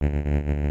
Mm-hmm.